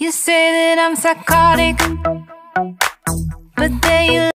You say that I'm psychotic, but then you